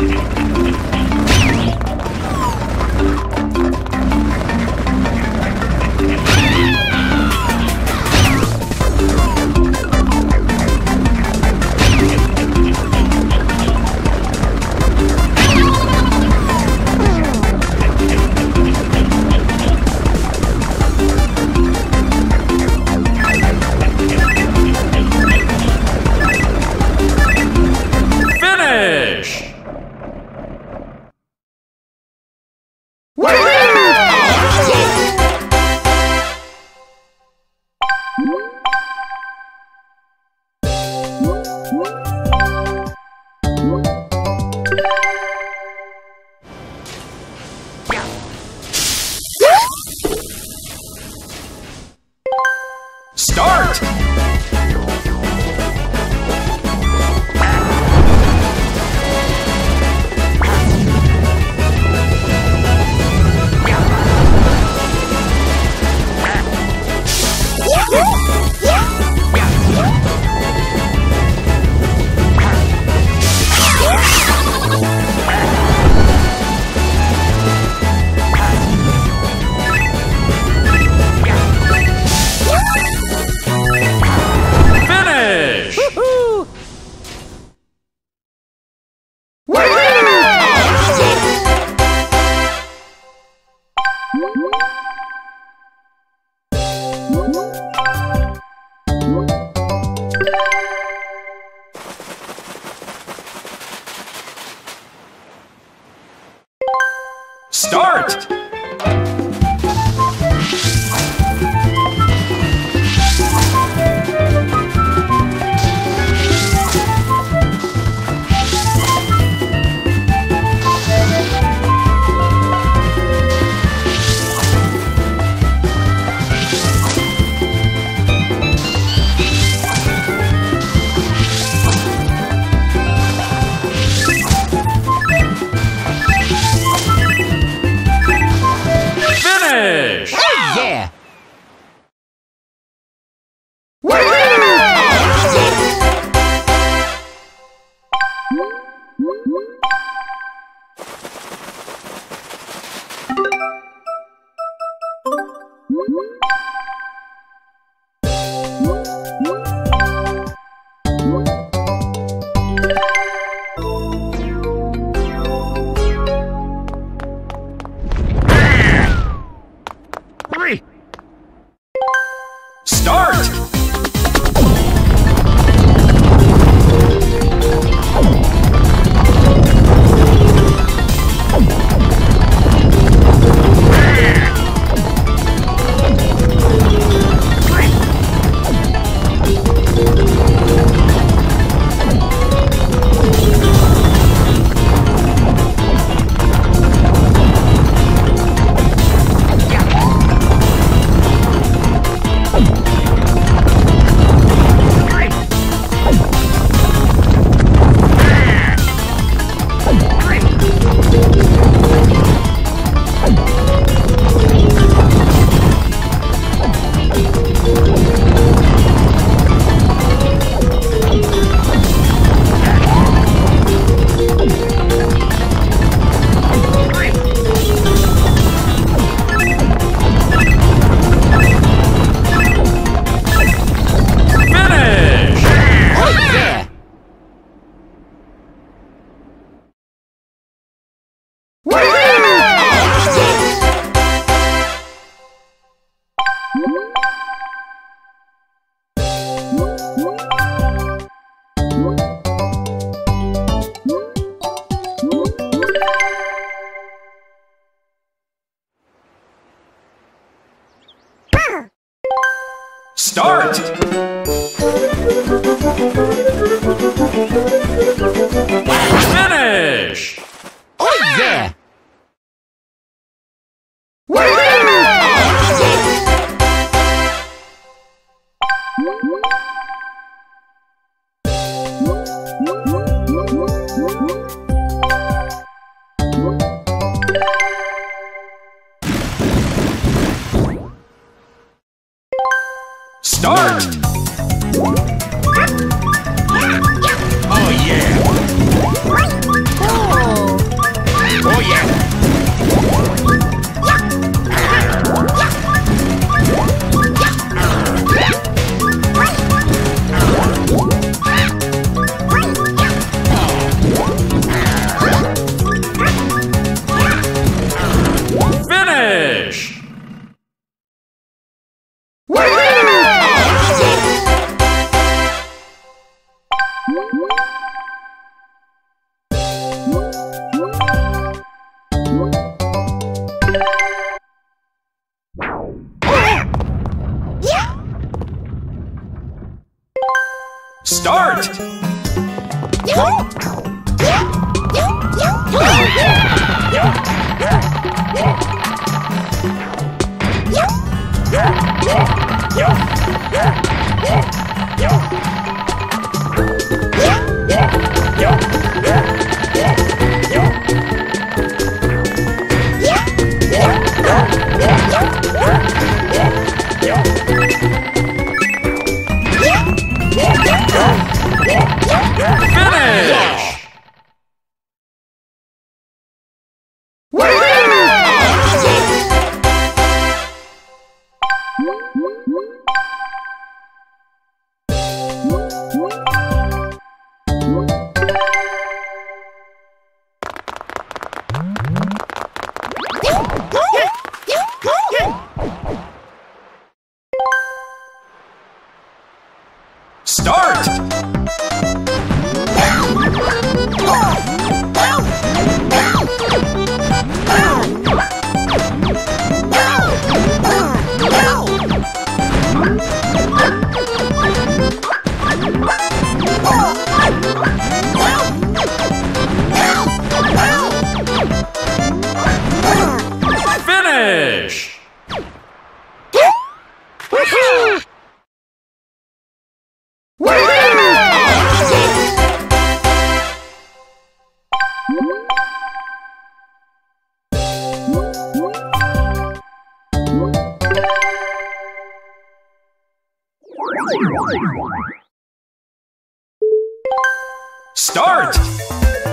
Start! Finish! Start! Start! Start! Finish! Oh Yeah. Start! Finish! Start! Finish!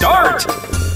Start!